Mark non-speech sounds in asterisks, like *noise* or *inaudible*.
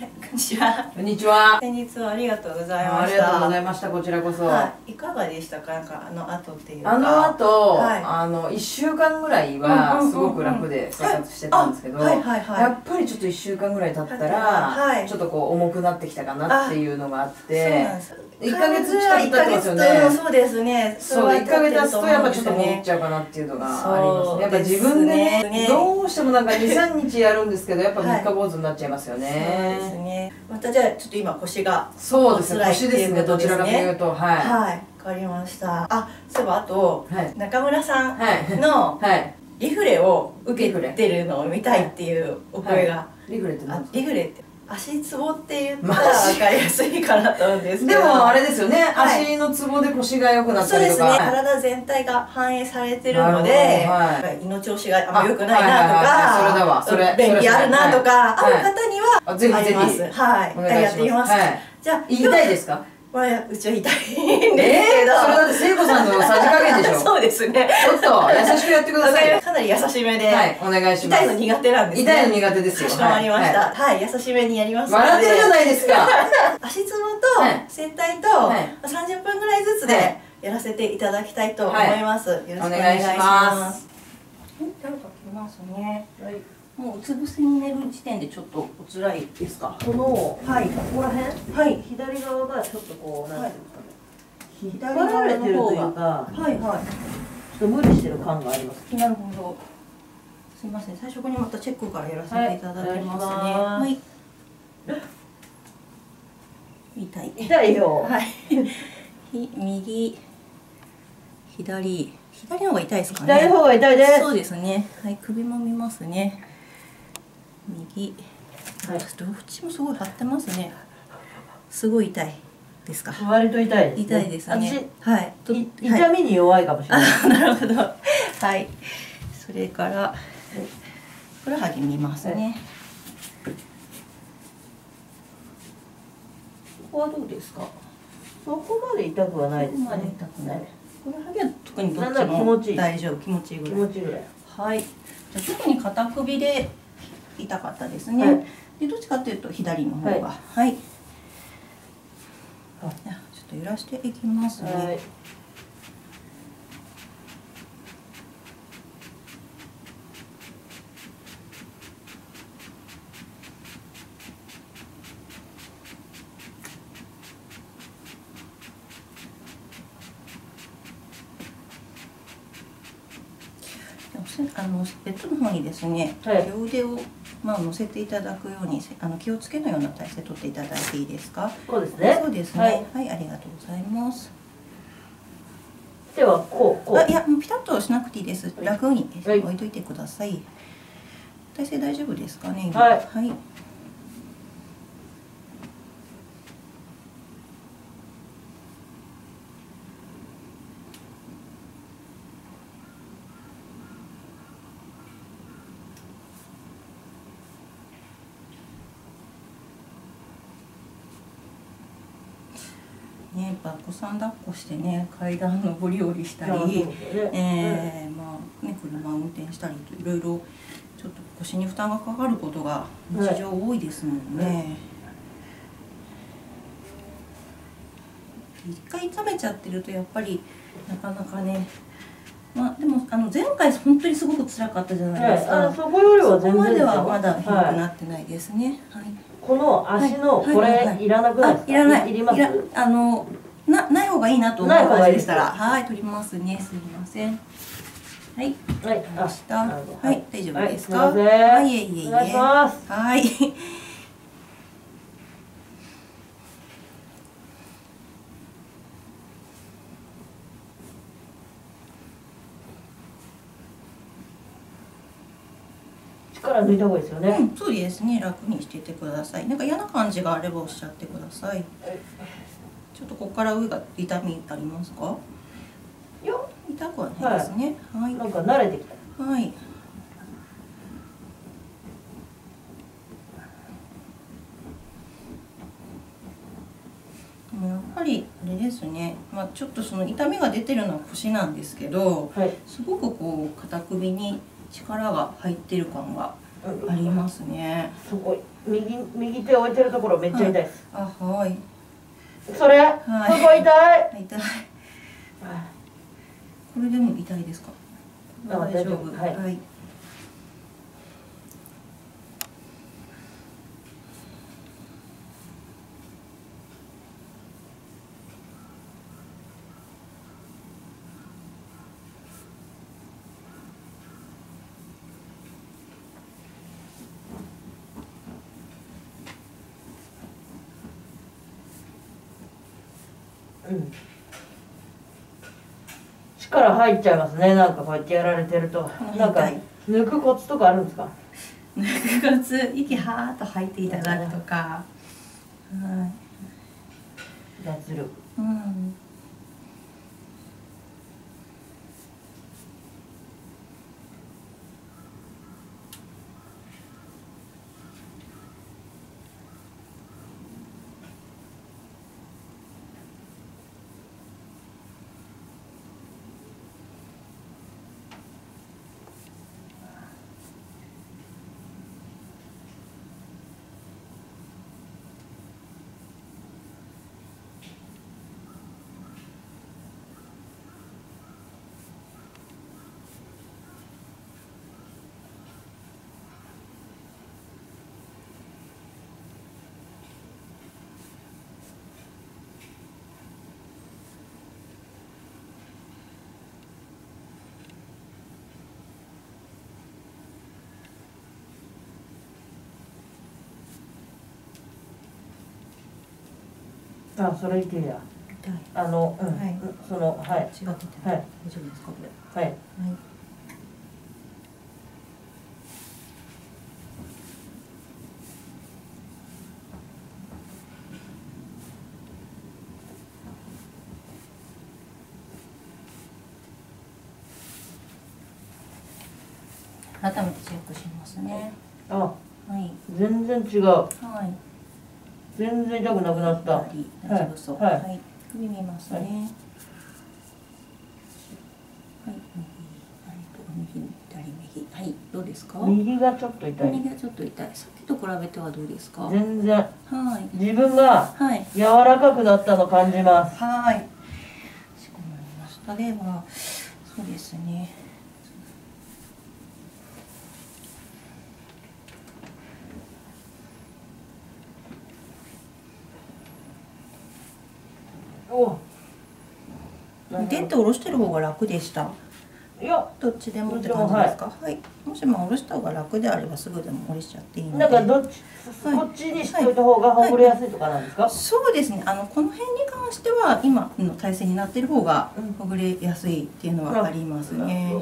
like にちは。こんにちは。先日はありがとうございました。ありがとうございました。こちらこそ。はい。いかがでしたか？なんかあの後っていうか。あの後、はいあの一週間ぐらいはすごく楽で生活してたんですけど、はいはいはいやっぱりちょっと一週間ぐらい経ったら、はいちょっとこう重くなってきたかなっていうのがあって。一ヶ月近く経ってますよねそうですね。そう一ヶ月経つとやっぱちょっと戻っちゃうかなっていうのがありますね。やっぱ自分でどうしてもなんか二三日やるんですけど、やっぱはい三日坊主になっちゃいますよそうですね。ね。またじゃあちょっと今腰がそうですね。腰ですね。どちらかというと、はい。はい。わかりました。あ、そういえばあとはい。中村さんはい。のはい。リフレを受けてるのを見たいっていうお声が。リフレってあ何リフレって足つぼって言ったら分かりやすいかなと思うんですけど。でもあれですよね、はい。足のツボで腰が良くなっそうですね。たりとか。体全体が反映されてるので、は胃の調子があんま良くないなとあはいはいはい。それだわかそれ便秘あるなとか、はい。ある方にはあぜひぜひ。あります。はい。お願いやってみます、はい。じゃあ言いたいですか？まあうちは痛いんですけど、えー、それだって聖子さんのさじ加減でしょ？ち *laughs* ょそうですね。っと優しくやってくださいかなり優しめで、はいお願いします。痛いの苦手なんですね。痛いの苦手ですよ。かしこまりました。ははい、優しめにやります。ので笑ってるじゃないですか。足つぼとはい。整体とはい。30分ぐらいずつはでい。やらせていただきたいと思います、よろしくおお願いしまます。す手をかきますね。もううつ伏せに寝る時点でちょっとお辛いですか？この、はいここら辺、はい。左側がちょっとこう、なんていうんですかね。引っ左張られてるといはいはちょっと無理してる感があります。いなるほどすいません最初にまたチェックからやらせていただきますねははいい痛い痛いよ。はい *laughs* ひ右左左の方が痛いですかね左の方が痛いです。そうですね。はい、首も見ますね。右。はいどっちもすごい張ってますね。すごい痛いですか？割と痛いです、痛いですね。はい。痛みに弱いかもしれない。あ、なるほど。はい。それから、ふくらはぎ見ますね。ここはどうですか？そこまで痛くはないですね。ここまで痛くない。ふくらはぎは特にどっちも気持ちいい大丈夫、気持ちいいぐ気らい。持ちいいぐらい。はい。じゃあ特に肩首で痛かったですね。はいでどっちかというと左の方がはい。あじゃあちょっと揺らしていきますね。はい。あのベッドの方にですね、はい両腕をまあ乗せていただくようにせあの気をつけのような体勢取っていただいていいですか？こうですね。そうですね。ははいい、ありがとうございます。では、こう、こう。あいやもうピタッとしなくていいです。はい楽にはい置いといてください。体勢大丈夫ですかね？今はいはい。ね、やっぱお子さん抱っこしてね階段上り下りしたり、えーまあね、車を運転したりといろいろちょっと腰に負担がかかることが日常多いですもんね。一回痛めちゃってるとやっぱりなかなかねまあでもあの前回本当にすごく辛かったじゃないですか、はい、あそこよりはそこまで全然ですよはまだひどくは、ないってないですね。はい。この足のはいこはいはいれい。らなくないですか？あいらない。いります？らあのなない方がいいなと思う感じでしたら。はい取りますね。すみません。はい。はいあましはい。大丈夫ですか？はいはいいえいえいえ。はい力抜いた方がいいですよね、うんそうですね。楽にしててください。なんか嫌な感じがあればおっしゃってくださいちょっとここから上が痛みありますか？いや。痛くはないですね。はい。なんか慣れてきた。はい。やっぱりあれですね、まあ、ちょっとその痛みが出てるのは腰なんですけどはい。すごくこう肩首に力が入ってる感がありますね。そこ右右手置いてるところめっちゃ痛いです。あ、はい。それ、はいそこ痛い。痛い。これでも痛いですか？大丈夫はいうん。力入っちゃいますね。なんかこうやってやられてると、うんなんかはい抜くコツとかあるんですか？抜くつ息はーっと吐いていただくとか。はい。脱力。うん。あ、それ痛いや。痛い。あの、うん、はいその、はい、違ってて。はい大丈夫ですか？これ。はい。はい。改めてチェックしますね。あ、はい。全然違う。はい。全然痛くなくなった。はい。はい。首見ますね。ははい。い。はい。右、はい、右、左、右。はい。どうですか。右がちょっと痛い。右がちょっと痛い。さっきと比べてはどうですか。はい。全然。はい。自分がはい。柔らかくなったの感じます。はい。かしこまりました。では、そうですね。お。腕って下ろしてる方が楽でした。いや、どっちでもって感じですか？はい。もしも下ろした方が楽であれば、すぐでも下ろしちゃっていいので。なんかどっち、はいこっちにしといた方がほぐれやすいとかなんですか？そうですね。あのこの辺に関しては今の体勢になっている方がうんほぐれやすいっていうのはありますね。